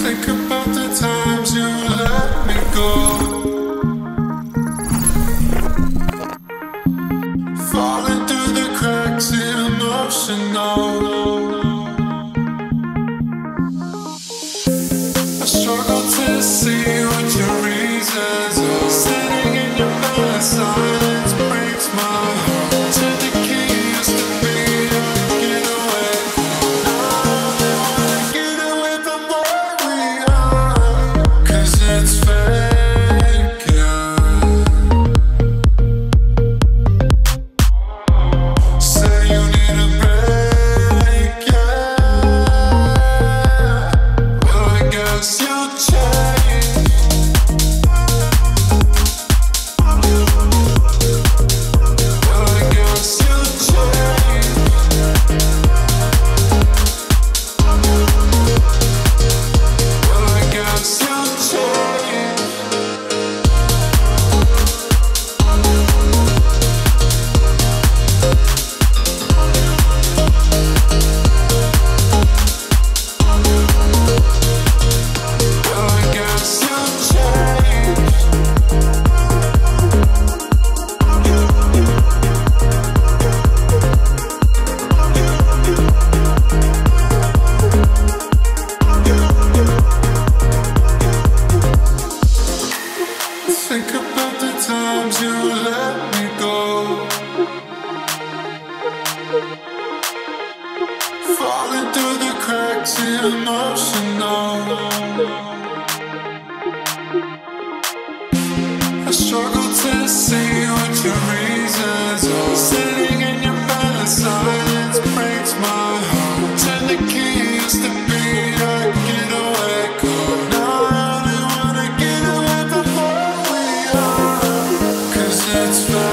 Think about the times you let me go. Falling through the cracks, emotional. I struggle to see what your reasons are. Sitting in your bed, Sometimes you let me go. Falling through the cracks in ocean. I struggle to see what your reasons are. Sitting in your palace. It's for